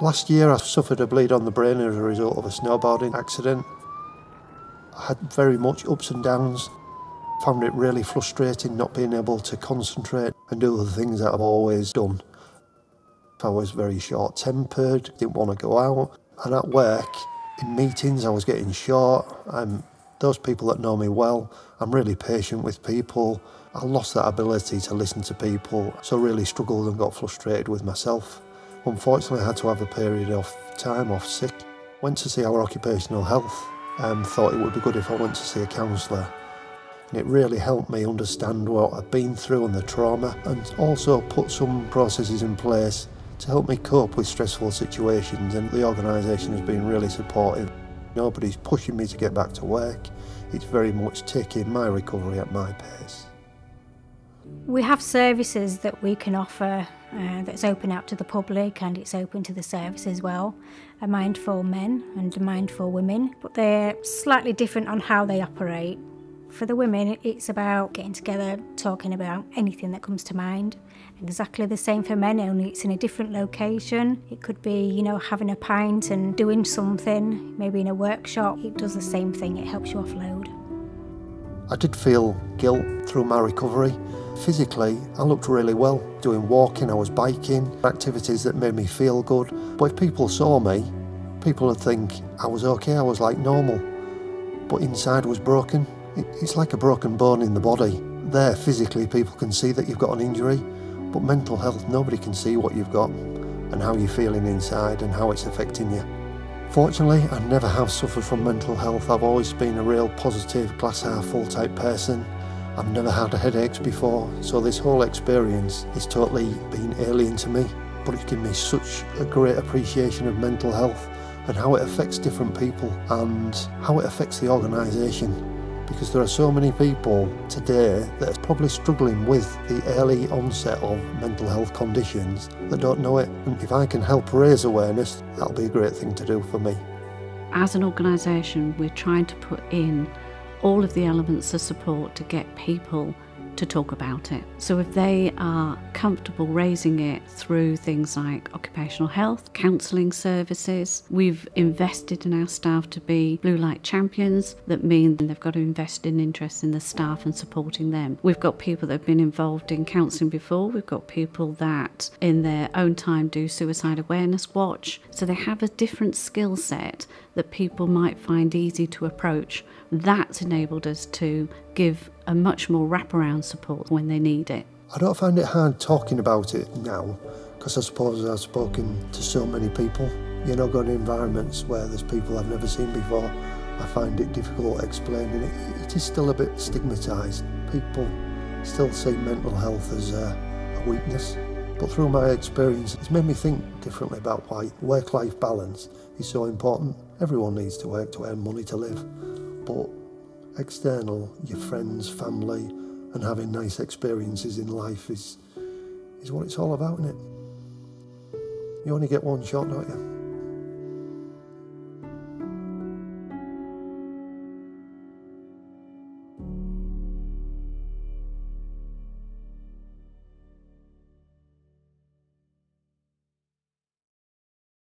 Last year I suffered a bleed on the brain as a result of a snowboarding accident. I had very much ups and downs. Found it really frustrating not being able to concentrate and do the things that I've always done. I was very short tempered, didn't want to go out, and at work, in meetings, I was getting short. I'm those people that know me well, I'm really patient with people. I lost that ability to listen to people, so really struggled and got frustrated with myself. Unfortunately, I had to have a period of time off sick. Went to see our occupational health and thought it would be good if I went to see a counsellor. And it really helped me understand what I've been through and the trauma, and also put some processes in place to help me cope with stressful situations. And the organisation has been really supportive. Nobody's pushing me to get back to work. It's very much taking my recovery at my pace. We have services that we can offer uh, that's open out to the public and it's open to the service as well. A Mind for Men and a Mind for Women, but they're slightly different on how they operate. For the women, it's about getting together, talking about anything that comes to mind. Exactly the same for men, only it's in a different location. It could be, you know, having a pint and doing something, maybe in a workshop. It does the same thing, it helps you offload. I did feel guilt through my recovery. Physically, I looked really well. Doing walking, I was biking, activities that made me feel good. But if people saw me, people would think I was okay, I was like normal. But inside was broken. It's like a broken bone in the body. There, physically, people can see that you've got an injury, but mental health, nobody can see what you've got and how you're feeling inside and how it's affecting you. Fortunately, I never have suffered from mental health. I've always been a real positive, glass half full type person. I've never had headaches before, so this whole experience has totally been alien to me. But it's given me such a great appreciation of mental health and how it affects different people and how it affects the organisation because there are so many people today that are probably struggling with the early onset of mental health conditions that don't know it. And if I can help raise awareness, that'll be a great thing to do for me. As an organisation, we're trying to put in all of the elements of support to get people to talk about it. So if they are comfortable raising it through things like occupational health, counselling services, we've invested in our staff to be blue light champions that mean they've got to invest in interest in the staff and supporting them. We've got people that have been involved in counselling before, we've got people that in their own time do suicide awareness watch. So they have a different skill set that people might find easy to approach. That's enabled us to give a much more wraparound support when they need it. I don't find it hard talking about it now because I suppose I've spoken to so many people. You know, going to environments where there's people I've never seen before, I find it difficult explaining it. It is still a bit stigmatised. People still see mental health as a, a weakness. But through my experience, it's made me think differently about why work life balance is so important. Everyone needs to work to earn money to live, but external, your friends, family, and having nice experiences in life is, is what it's all about, isn't it? You only get one shot, don't you?